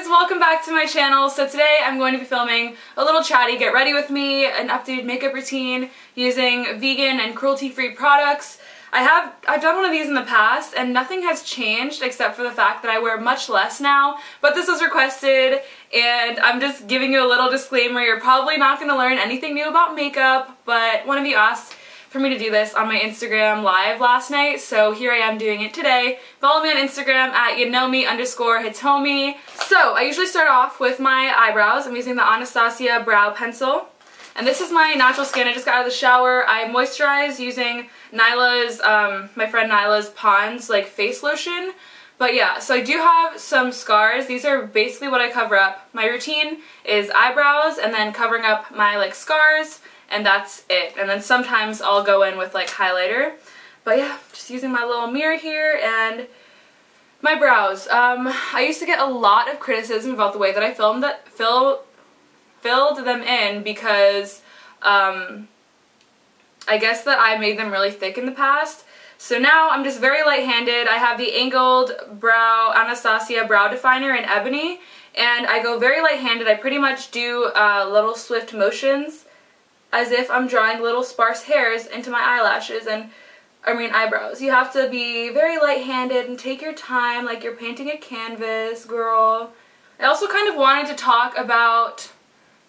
guys, welcome back to my channel. So today I'm going to be filming a little chatty get ready with me, an updated makeup routine using vegan and cruelty-free products. I have, I've done one of these in the past and nothing has changed except for the fact that I wear much less now, but this was requested and I'm just giving you a little disclaimer. You're probably not going to learn anything new about makeup, but one of you asked for me to do this on my Instagram live last night, so here I am doing it today. Follow me on Instagram at me underscore hitomi. So, I usually start off with my eyebrows. I'm using the Anastasia Brow Pencil. And this is my natural skin. I just got out of the shower. I moisturize using Nyla's, um, my friend Nyla's Pond's like face lotion. But yeah, so I do have some scars. These are basically what I cover up. My routine is eyebrows and then covering up my like scars and that's it. And then sometimes I'll go in with like highlighter. But yeah, just using my little mirror here and my brows. Um, I used to get a lot of criticism about the way that I filmed that fill, filled them in because um, I guess that I made them really thick in the past. So now I'm just very light-handed. I have the angled brow Anastasia brow definer in ebony and I go very light-handed. I pretty much do uh, little swift motions as if I'm drawing little sparse hairs into my eyelashes and I mean eyebrows. You have to be very light-handed and take your time like you're painting a canvas, girl. I also kind of wanted to talk about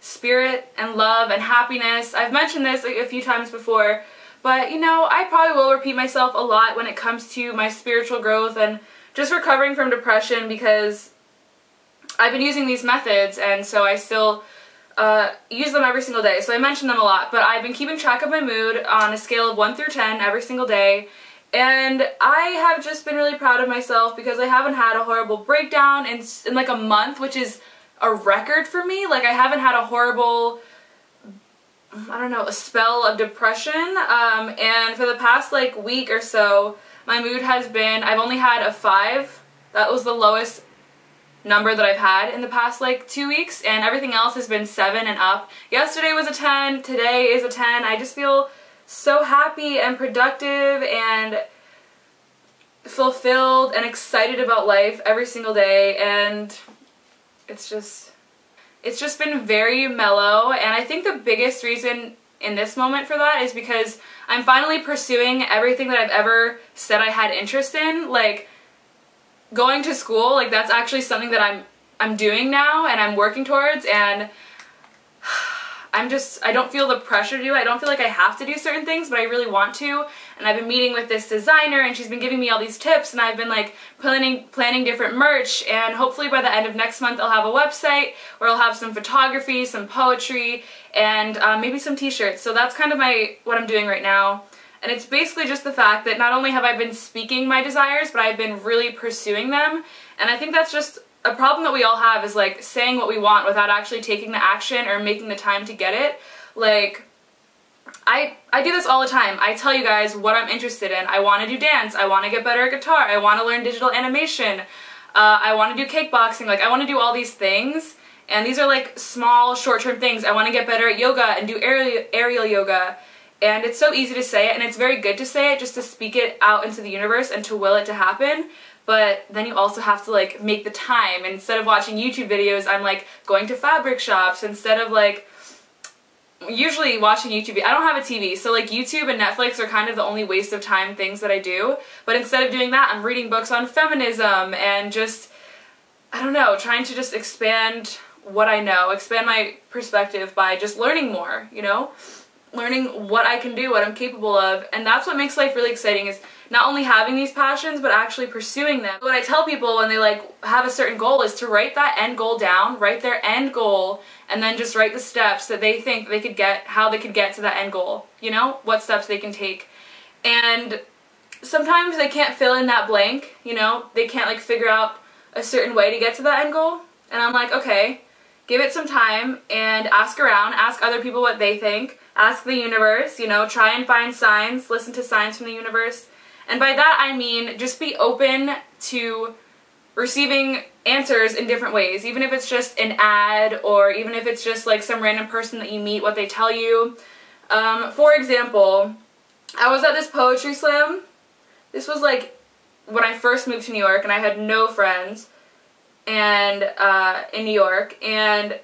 spirit and love and happiness. I've mentioned this a few times before, but you know, I probably will repeat myself a lot when it comes to my spiritual growth and just recovering from depression because I've been using these methods and so I still uh, use them every single day. So I mention them a lot, but I've been keeping track of my mood on a scale of 1 through 10 every single day. And I have just been really proud of myself because I haven't had a horrible breakdown in, in like a month, which is a record for me. Like I haven't had a horrible, I don't know, a spell of depression. Um, and for the past like week or so, my mood has been, I've only had a 5. That was the lowest number that I've had in the past like two weeks and everything else has been 7 and up. Yesterday was a 10, today is a 10. I just feel so happy and productive and fulfilled and excited about life every single day and it's just it's just been very mellow and I think the biggest reason in this moment for that is because I'm finally pursuing everything that I've ever said I had interest in like going to school, like that's actually something that I'm I'm doing now and I'm working towards and I'm just, I don't feel the pressure to do. I don't feel like I have to do certain things, but I really want to. And I've been meeting with this designer and she's been giving me all these tips and I've been like planning, planning different merch and hopefully by the end of next month I'll have a website where I'll have some photography, some poetry, and uh, maybe some t-shirts. So that's kind of my, what I'm doing right now. And it's basically just the fact that not only have I been speaking my desires, but I've been really pursuing them. And I think that's just a problem that we all have is like saying what we want without actually taking the action or making the time to get it. Like, I, I do this all the time. I tell you guys what I'm interested in. I want to do dance. I want to get better at guitar. I want to learn digital animation. Uh, I want to do kickboxing. Like, I want to do all these things. And these are like small, short-term things. I want to get better at yoga and do aerial, aerial yoga. And it's so easy to say it, and it's very good to say it, just to speak it out into the universe and to will it to happen. But then you also have to like make the time. Instead of watching YouTube videos, I'm like going to fabric shops instead of like usually watching YouTube. I don't have a TV, so like YouTube and Netflix are kind of the only waste of time things that I do. But instead of doing that, I'm reading books on feminism and just, I don't know, trying to just expand what I know, expand my perspective by just learning more, you know? Learning what I can do, what I'm capable of, and that's what makes life really exciting is not only having these passions, but actually pursuing them. What I tell people when they like have a certain goal is to write that end goal down, write their end goal, and then just write the steps that they think they could get, how they could get to that end goal, you know, what steps they can take. And sometimes they can't fill in that blank, you know, they can't like figure out a certain way to get to that end goal. And I'm like, okay, give it some time and ask around, ask other people what they think, ask the universe, you know, try and find signs, listen to signs from the universe. And by that I mean just be open to receiving answers in different ways, even if it's just an ad or even if it's just like some random person that you meet, what they tell you. Um, for example, I was at this poetry slam. This was like when I first moved to New York and I had no friends. And uh, in New York, and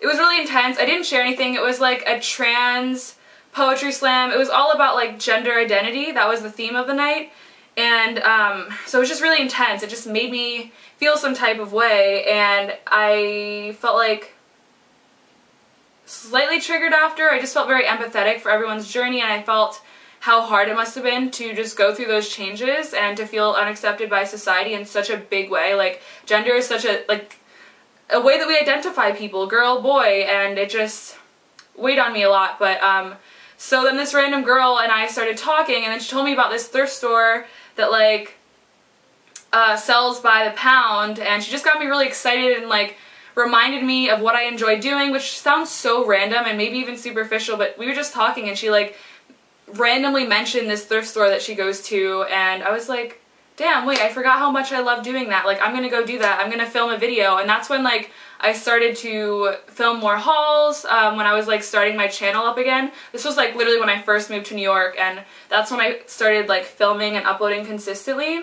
it was really intense. I didn't share anything. It was like a trans poetry slam. It was all about like gender identity. That was the theme of the night. And um, so it was just really intense. It just made me feel some type of way and I felt like slightly triggered after. I just felt very empathetic for everyone's journey and I felt how hard it must have been to just go through those changes and to feel unaccepted by society in such a big way. Like gender is such a like a way that we identify people, girl, boy, and it just weighed on me a lot. But um, so then this random girl and I started talking, and then she told me about this thrift store that like uh, sells by the pound, and she just got me really excited and like reminded me of what I enjoy doing, which sounds so random and maybe even superficial, but we were just talking and she like randomly mentioned this thrift store that she goes to, and I was like, damn, wait, I forgot how much I love doing that. Like, I'm gonna go do that. I'm gonna film a video. And that's when, like, I started to film more hauls, um, when I was, like, starting my channel up again. This was, like, literally when I first moved to New York, and that's when I started, like, filming and uploading consistently.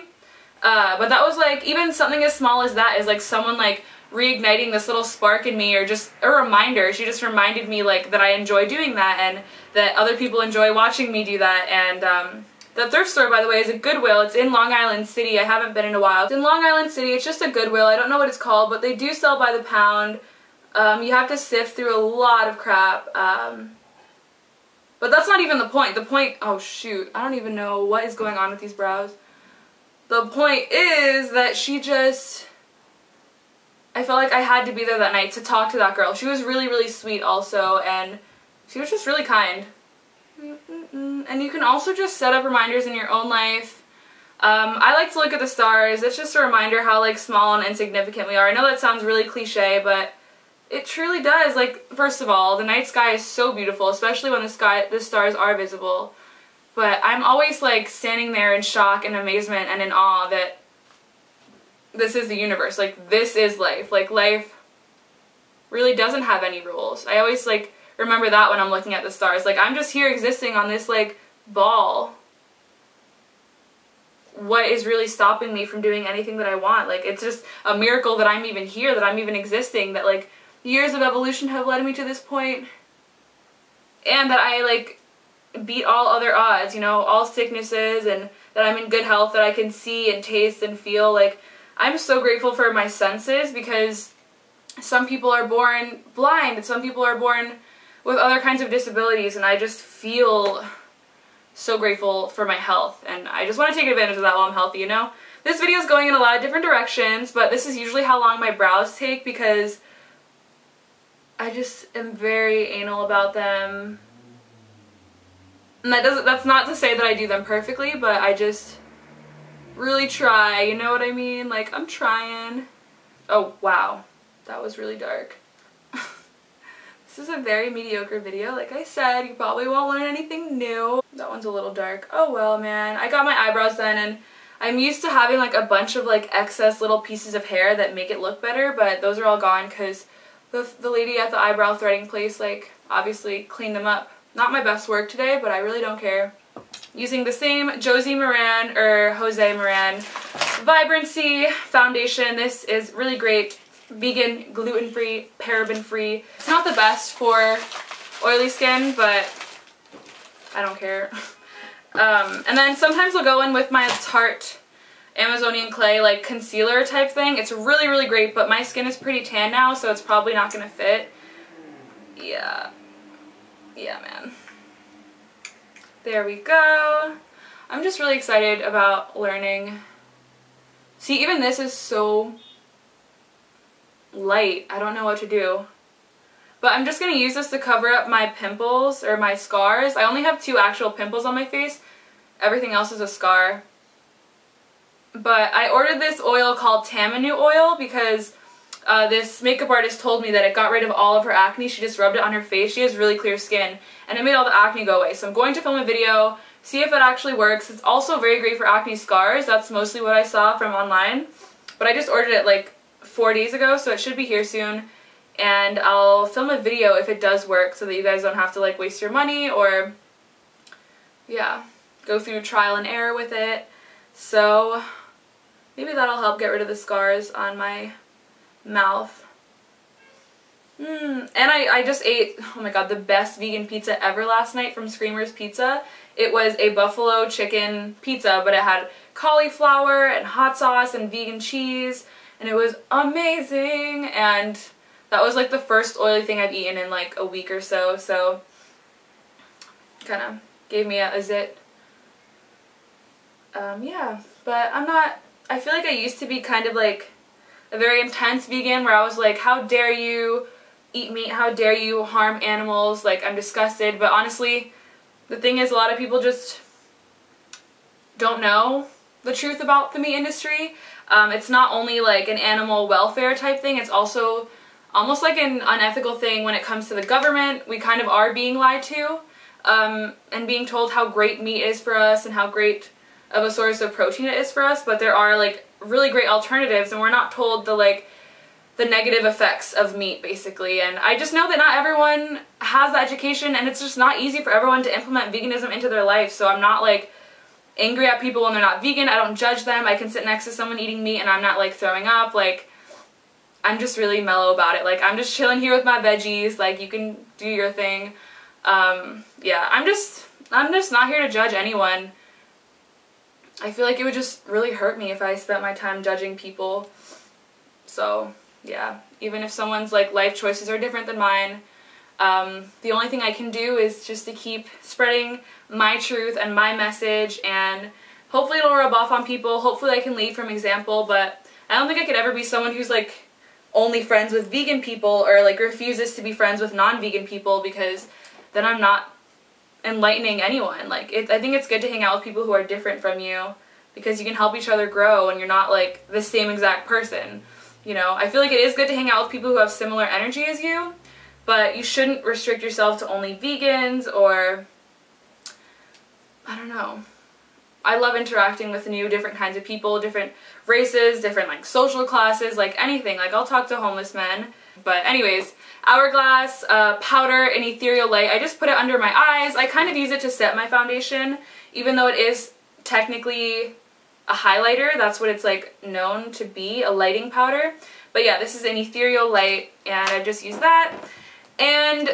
Uh, but that was, like, even something as small as that is, like, someone, like, reigniting this little spark in me or just a reminder. She just reminded me, like, that I enjoy doing that and that other people enjoy watching me do that, and, um, the thrift store, by the way, is a Goodwill. It's in Long Island City. I haven't been in a while. It's in Long Island City. It's just a Goodwill. I don't know what it's called, but they do sell by the pound. Um, you have to sift through a lot of crap. Um, but that's not even the point. The point, oh shoot, I don't even know what is going on with these brows. The point is that she just, I felt like I had to be there that night to talk to that girl. She was really, really sweet also, and she was just really kind. And you can also just set up reminders in your own life. Um, I like to look at the stars. It's just a reminder how like small and insignificant we are. I know that sounds really cliche, but it truly does. Like, first of all, the night sky is so beautiful, especially when the sky the stars are visible. But I'm always like standing there in shock and amazement and in awe that this is the universe. Like this is life. Like life really doesn't have any rules. I always like remember that when I'm looking at the stars. Like, I'm just here existing on this, like, ball. What is really stopping me from doing anything that I want? Like, it's just a miracle that I'm even here, that I'm even existing, that, like, years of evolution have led me to this point. And that I, like, beat all other odds, you know, all sicknesses, and that I'm in good health, that I can see and taste and feel. Like, I'm so grateful for my senses because some people are born blind and some people are born with other kinds of disabilities and I just feel so grateful for my health and I just want to take advantage of that while I'm healthy, you know? This video is going in a lot of different directions, but this is usually how long my brows take because I just am very anal about them. And that doesn't that's not to say that I do them perfectly, but I just really try, you know what I mean? Like I'm trying. Oh, wow. That was really dark. This is a very mediocre video. Like I said, you probably won't learn anything new. That one's a little dark. Oh well, man. I got my eyebrows done and I'm used to having like a bunch of like excess little pieces of hair that make it look better, but those are all gone because the, the lady at the eyebrow threading place like obviously cleaned them up. Not my best work today, but I really don't care. Using the same Josie Maran or Jose Maran Vibrancy foundation. This is really great vegan, gluten-free, paraben-free. It's not the best for oily skin, but I don't care. Um, and then sometimes I'll go in with my Tarte Amazonian Clay like concealer type thing. It's really, really great, but my skin is pretty tan now, so it's probably not going to fit. Yeah. Yeah, man. There we go. I'm just really excited about learning. See, even this is so light. I don't know what to do. But I'm just going to use this to cover up my pimples or my scars. I only have two actual pimples on my face. Everything else is a scar. But I ordered this oil called Tamanu oil because uh, this makeup artist told me that it got rid of all of her acne. She just rubbed it on her face. She has really clear skin and it made all the acne go away. So I'm going to film a video, see if it actually works. It's also very great for acne scars. That's mostly what I saw from online. But I just ordered it like four days ago, so it should be here soon. And I'll film a video if it does work so that you guys don't have to like waste your money or, yeah, go through trial and error with it. So, maybe that'll help get rid of the scars on my mouth. Mm. And I, I just ate, oh my god, the best vegan pizza ever last night from Screamers Pizza. It was a buffalo chicken pizza, but it had cauliflower and hot sauce and vegan cheese, and it was amazing. And that was like the first oily thing I've eaten in like a week or so, so kind of gave me a, a zit. Um, yeah, but I'm not, I feel like I used to be kind of like a very intense vegan where I was like, how dare you eat meat, how dare you harm animals, like I'm disgusted, but honestly, the thing is a lot of people just don't know the truth about the meat industry. Um, it's not only like an animal welfare type thing, it's also almost like an unethical thing when it comes to the government. We kind of are being lied to um, and being told how great meat is for us and how great of a source of protein it is for us, but there are like really great alternatives and we're not told the like the negative effects of meat basically. And I just know that not everyone has the education and it's just not easy for everyone to implement veganism into their life. So I'm not like angry at people when they're not vegan. I don't judge them. I can sit next to someone eating meat and I'm not like throwing up. Like I'm just really mellow about it. Like I'm just chilling here with my veggies. Like you can do your thing. Um, yeah I'm just I'm just not here to judge anyone I feel like it would just really hurt me if I spent my time judging people so yeah, even if someone's like life choices are different than mine, um, the only thing I can do is just to keep spreading my truth and my message and hopefully it'll rub off on people. Hopefully I can lead from example, but I don't think I could ever be someone who's like only friends with vegan people or like refuses to be friends with non-vegan people because then I'm not enlightening anyone. Like it, I think it's good to hang out with people who are different from you because you can help each other grow and you're not like the same exact person. You know, I feel like it is good to hang out with people who have similar energy as you, but you shouldn't restrict yourself to only vegans or, I don't know. I love interacting with new different kinds of people, different races, different like social classes, like anything. Like I'll talk to homeless men. But anyways, Hourglass uh, powder and ethereal light. I just put it under my eyes. I kind of use it to set my foundation, even though it is technically a highlighter. That's what it's like known to be, a lighting powder. But yeah, this is an ethereal light and I just use that. And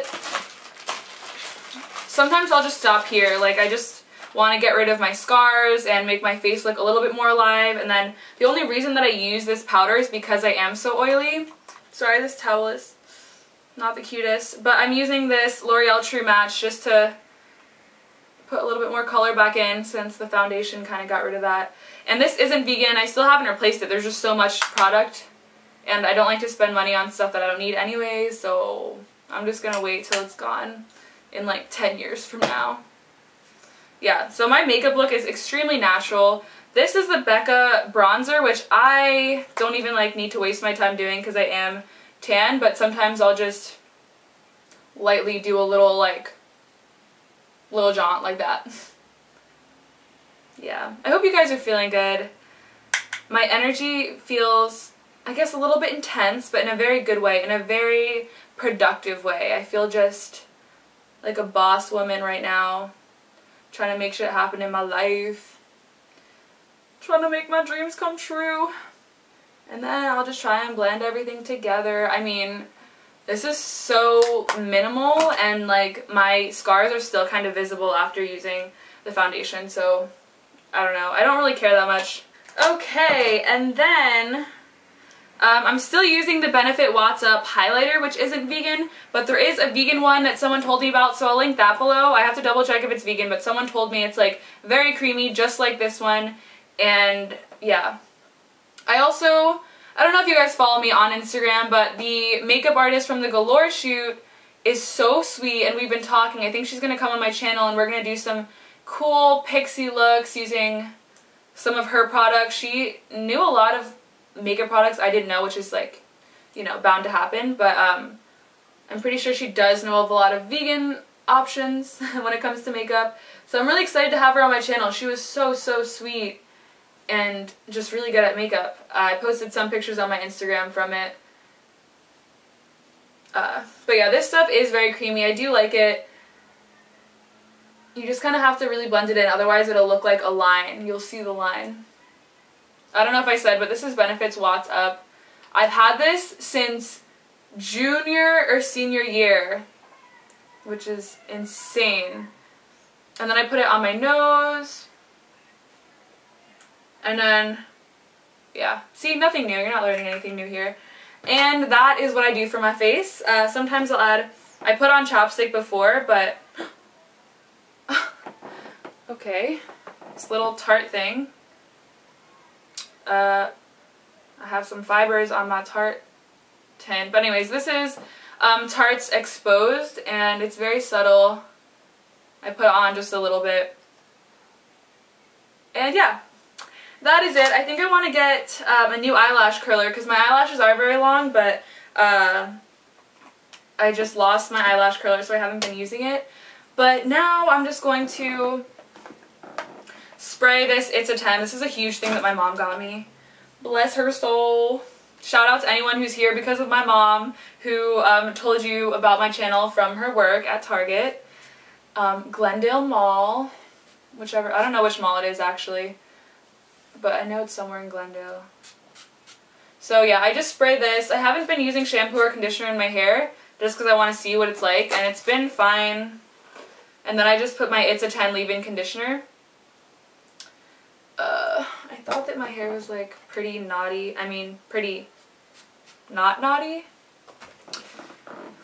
sometimes I'll just stop here. Like I just want to get rid of my scars and make my face look a little bit more alive. And then the only reason that I use this powder is because I am so oily. Sorry, this towel is not the cutest. But I'm using this L'Oreal True Match just to put a little bit more color back in since the foundation kind of got rid of that. And this isn't vegan. I still haven't replaced it. There's just so much product. And I don't like to spend money on stuff that I don't need anyway, so I'm just going to wait till it's gone in like 10 years from now. Yeah, so my makeup look is extremely natural. This is the Becca bronzer, which I don't even like need to waste my time doing because I am tan, but sometimes I'll just lightly do a little like little jaunt like that. yeah, I hope you guys are feeling good. My energy feels, I guess, a little bit intense, but in a very good way, in a very productive way. I feel just like a boss woman right now, trying to make shit happen in my life, trying to make my dreams come true. And then I'll just try and blend everything together. I mean, this is so minimal and like my scars are still kind of visible after using the foundation so I don't know. I don't really care that much. Okay, and then um, I'm still using the Benefit Watts Up highlighter, which isn't vegan, but there is a vegan one that someone told me about, so I'll link that below. I have to double check if it's vegan, but someone told me it's like very creamy, just like this one, and yeah. I also I don't know if you guys follow me on Instagram, but the makeup artist from the Galore shoot is so sweet and we've been talking. I think she's going to come on my channel and we're going to do some cool pixie looks using some of her products. She knew a lot of makeup products I didn't know, which is like, you know, bound to happen, but um, I'm pretty sure she does know of a lot of vegan options when it comes to makeup. So I'm really excited to have her on my channel. She was so, so sweet and just really good at makeup. I posted some pictures on my Instagram from it. Uh, but yeah, this stuff is very creamy. I do like it. You just kind of have to really blend it in, otherwise it'll look like a line. You'll see the line. I don't know if I said, but this is Benefits Watts Up. I've had this since junior or senior year, which is insane. And then I put it on my nose. And then, yeah. See, nothing new. You're not learning anything new here. And that is what I do for my face. Uh, sometimes I'll add, I put on chapstick before, but, okay, this little Tarte thing. Uh, I have some fibers on my Tarte tin. But anyways, this is um, Tarte's Exposed, and it's very subtle. I put on just a little bit. And yeah, that is it. I think I want to get um, a new eyelash curler because my eyelashes are very long, but uh, I just lost my eyelash curler, so I haven't been using it. But now I'm just going to spray this It's a 10. This is a huge thing that my mom got me. Bless her soul. Shout out to anyone who's here because of my mom who um, told you about my channel from her work at Target. Um, Glendale Mall, whichever, I don't know which mall it is actually, but I know it's somewhere in Glendale. So yeah, I just spray this. I haven't been using shampoo or conditioner in my hair just because I want to see what it's like, and it's been fine. And then I just put my It's a 10 leave-in conditioner. Uh, I thought that my hair was like pretty knotty. I mean, pretty not knotty.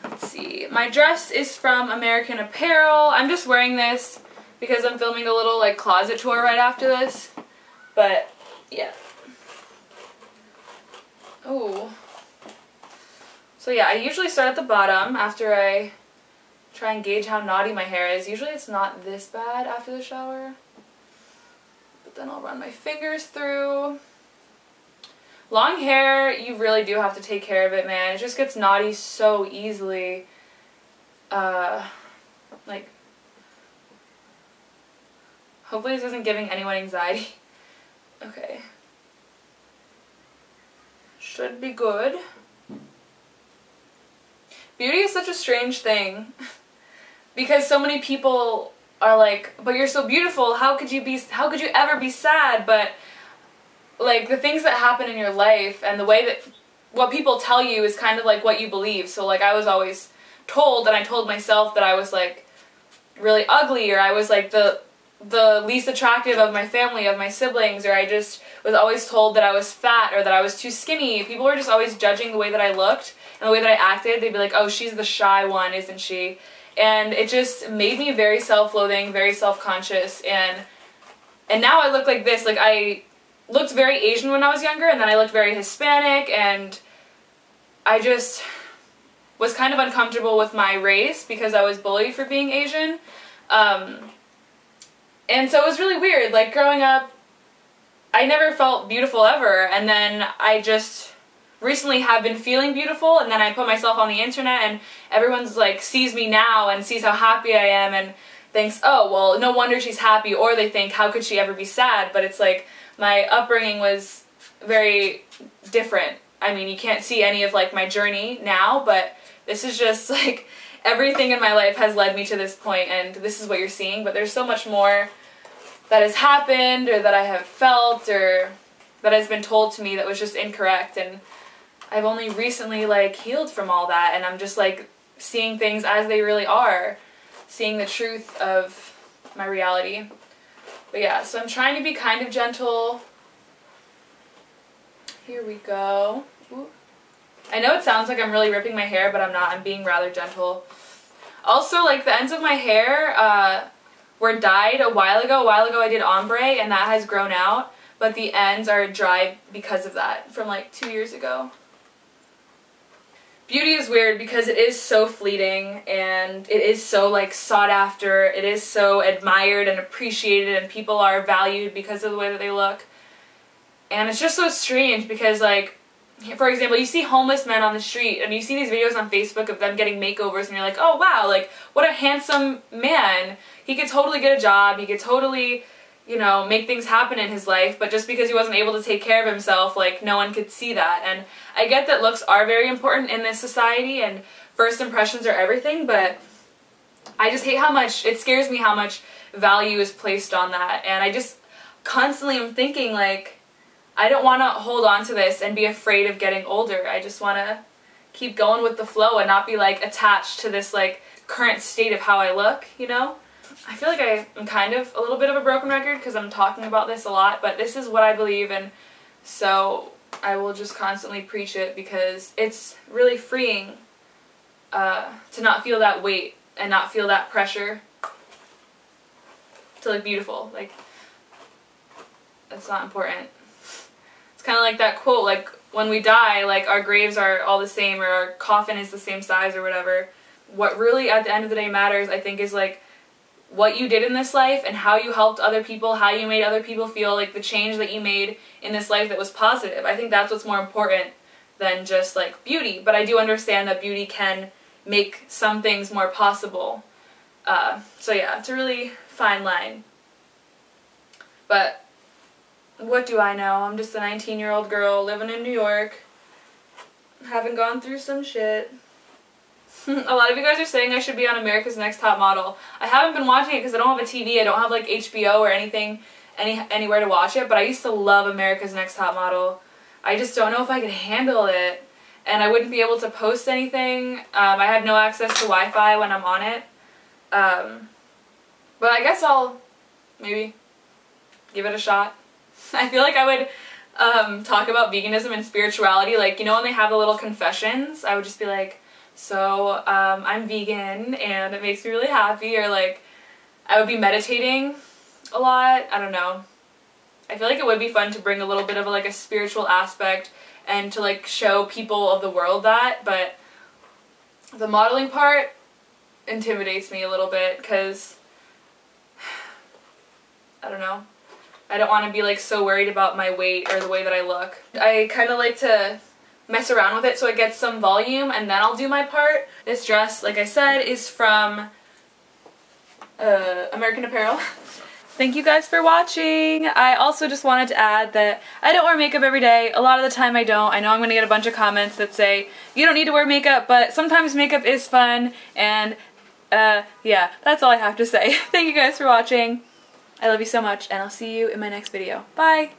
Let's see. My dress is from American Apparel. I'm just wearing this because I'm filming a little like closet tour right after this. But yeah. Oh. So yeah, I usually start at the bottom after I try and gauge how knotty my hair is. Usually it's not this bad after the shower But then I'll run my fingers through. Long hair, you really do have to take care of it, man. It just gets knotty so easily. Uh, like, hopefully this isn't giving anyone anxiety. Okay. Should be good. Beauty is such a strange thing because so many people are like, but you're so beautiful. How could you be? How could you ever be sad? But like the things that happen in your life and the way that what people tell you is kind of like what you believe. So like I was always told, and I told myself that I was like really ugly, or I was like the the least attractive of my family, of my siblings, or I just was always told that I was fat or that I was too skinny. People were just always judging the way that I looked and the way that I acted. They'd be like, "Oh, she's the shy one, isn't she?" and it just made me very self-loathing, very self-conscious, and and now I look like this. Like I looked very Asian when I was younger, and then I looked very Hispanic, and I just was kind of uncomfortable with my race because I was bullied for being Asian. Um, and so it was really weird. Like growing up, I never felt beautiful ever, and then I just recently have been feeling beautiful and then I put myself on the internet and everyone's like sees me now and sees how happy I am and thinks, oh, well, no wonder she's happy or they think, how could she ever be sad? But it's like my upbringing was very different. I mean, you can't see any of like my journey now, but this is just like everything in my life has led me to this point and this is what you're seeing, but there's so much more that has happened or that I have felt or that has been told to me that was just incorrect and I've only recently like healed from all that and I'm just like seeing things as they really are, seeing the truth of my reality. But yeah, so I'm trying to be kind of gentle. Here we go. Ooh. I know it sounds like I'm really ripping my hair, but I'm not. I'm being rather gentle. Also, like the ends of my hair uh, were dyed a while ago. A while ago I did ombre and that has grown out, but the ends are dry because of that from like two years ago beauty is weird because it is so fleeting and it is so like sought after it is so admired and appreciated and people are valued because of the way that they look and it's just so strange because like for example you see homeless men on the street and you see these videos on facebook of them getting makeovers and you're like oh wow like what a handsome man he could totally get a job he could totally you know, make things happen in his life, but just because he wasn't able to take care of himself, like, no one could see that. And I get that looks are very important in this society, and first impressions are everything, but I just hate how much, it scares me how much value is placed on that. And I just constantly am thinking, like, I don't want to hold on to this and be afraid of getting older. I just want to keep going with the flow and not be like attached to this like current state of how I look, you know? I feel like I am kind of a little bit of a broken record because I'm talking about this a lot, but this is what I believe and so I will just constantly preach it because it's really freeing uh, to not feel that weight and not feel that pressure to look beautiful. Like, that's not important. Kind of like that quote, like, when we die, like, our graves are all the same or our coffin is the same size or whatever. What really, at the end of the day, matters, I think, is, like, what you did in this life and how you helped other people, how you made other people feel, like the change that you made in this life that was positive. I think that's what's more important than just like beauty. But I do understand that beauty can make some things more possible. Uh, so yeah, it's a really fine line. But what do I know? I'm just a 19 year old girl living in New York. Haven't gone through some shit. a lot of you guys are saying I should be on America's Next Top Model. I haven't been watching it because I don't have a TV. I don't have like HBO or anything any anywhere to watch it. But I used to love America's Next Top Model. I just don't know if I could handle it. And I wouldn't be able to post anything. Um, I have no access to Wi-Fi when I'm on it. Um, but I guess I'll maybe give it a shot. I feel like I would um, talk about veganism and spirituality. Like, you know when they have the little confessions? I would just be like, so um, I'm vegan and it makes me really happy or like I would be meditating a lot. I don't know. I feel like it would be fun to bring a little bit of a, like a spiritual aspect and to like show people of the world that but the modeling part intimidates me a little bit because I don't know. I don't want to be like so worried about my weight or the way that I look. I kind of like to mess around with it so it gets some volume and then I'll do my part. This dress, like I said, is from uh, American Apparel. Thank you guys for watching. I also just wanted to add that I don't wear makeup every day. A lot of the time I don't. I know I'm going to get a bunch of comments that say, you don't need to wear makeup, but sometimes makeup is fun. And uh, yeah, that's all I have to say. Thank you guys for watching. I love you so much, and I'll see you in my next video. Bye!